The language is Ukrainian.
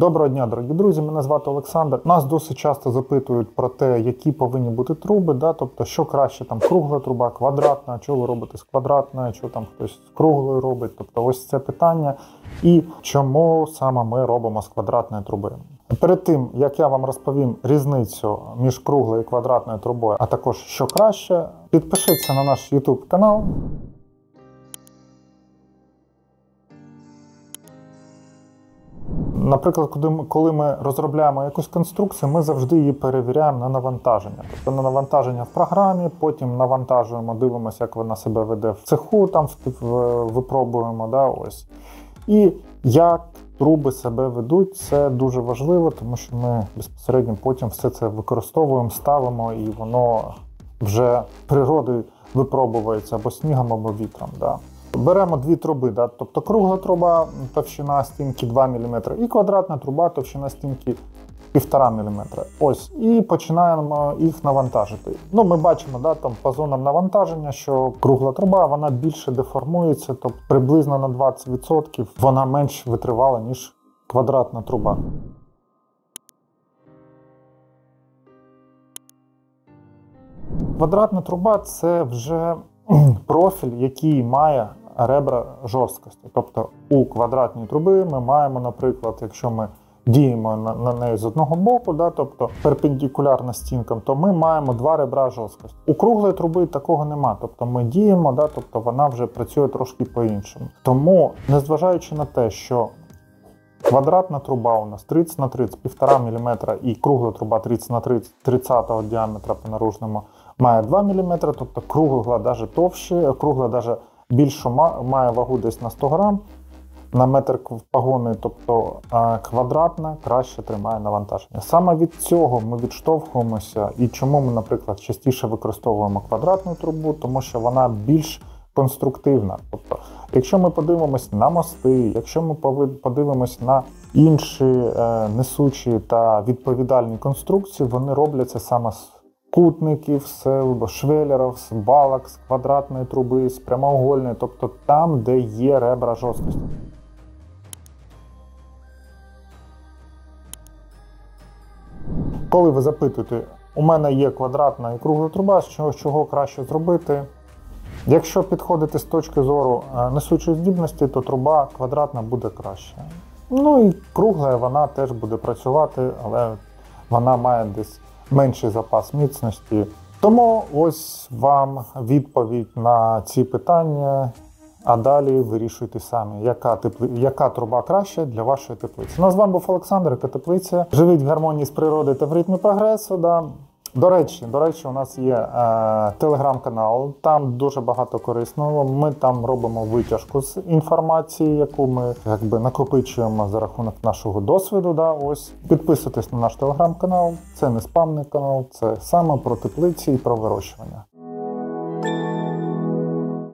Доброго дня, дорогі друзі. Мене звати Олександр. Нас досить часто запитують про те, які повинні бути труби, да, тобто, що краще там кругла труба, квадратна, що ви робите з квадратною, що там хтось з круглою робить. Тобто, ось це питання. І чому саме ми робимо з квадратної труби. Перед тим як я вам розповім різницю між круглою і квадратною трубою, а також що краще, підпишіться на наш YouTube канал. Наприклад, коли ми розробляємо якусь конструкцію, ми завжди її перевіряємо на навантаження. Тобто на навантаження в програмі, потім навантажуємо, дивимося, як вона себе веде в цеху, там випробуємо. Да, ось. І як труби себе ведуть, це дуже важливо, тому що ми безпосередньо потім все це використовуємо, ставимо, і воно вже природою випробується або снігом, або вітром. Да. Беремо дві труби, да? тобто кругла труба, товщина стінки 2 мм, і квадратна труба, товщина стінки 1,5 мм. Ось, І починаємо їх навантажити. Ну, Ми бачимо да, там по зонам навантаження, що кругла труба вона більше деформується, тобто приблизно на 20% вона менш витривала, ніж квадратна труба. Квадратна труба це вже профіль, який має ребра жорсткості. Тобто у квадратній труби ми маємо, наприклад, якщо ми діємо на на неї з одного боку, да, тобто перпендикулярно стінкам, то ми маємо два ребра жорсткості. У круглої труби такого нема. Тобто ми діємо, да, тобто вона вже працює трошки по-іншому. Тому, незважаючи на те, що Квадратна труба у нас 30 на 30, 1,5 мм, і кругла труба 30 на 30 30 діаметра по наружному має 2 мм, тобто кругла навіть товще, кругла навіть більшу має вагу десь на 100 грам на метр погони, тобто квадратна краще тримає навантаження. Саме від цього ми відштовхуємося, і чому ми, наприклад, частіше використовуємо квадратну трубу, тому що вона більш конструктивна. Тобто, якщо ми подивимось на мости, якщо ми подивимось на інші е, несучі та відповідальні конструкції, вони робляться саме з кутників, з швелерів, з балок, з квадратної труби, з прямоугольної, тобто там, де є ребра жорсткості. Коли ви запитуєте, у мене є квадратна і кругла труба, з чого, чого краще зробити. Якщо підходити з точки зору е, несучої здібності, то труба квадратна буде краще. Ну і кругла вона теж буде працювати, але вона має десь менший запас міцності. Тому ось вам відповідь на ці питання. А далі вирішуйте самі, яка тепли... яка труба краща для вашої теплиці. Ну, з вами був Олександр, яка теплиця. Живіть в гармонії з природою та в ритмі прогресу. Да. До речі, до речі, у нас є е, телеграм-канал, там дуже багато корисного. Ми там робимо витяжку з інформації, яку ми якби накопичуємо за рахунок нашого досвіду. Да, Ось підписуйтесь на наш телеграм-канал. Це не спамний канал, це саме про теплиці і про вирощування.